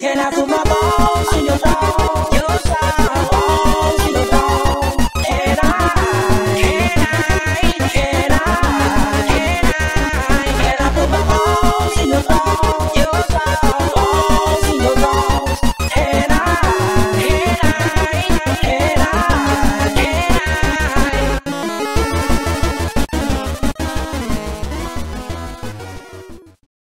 Can I put my balls in your